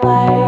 spotlight.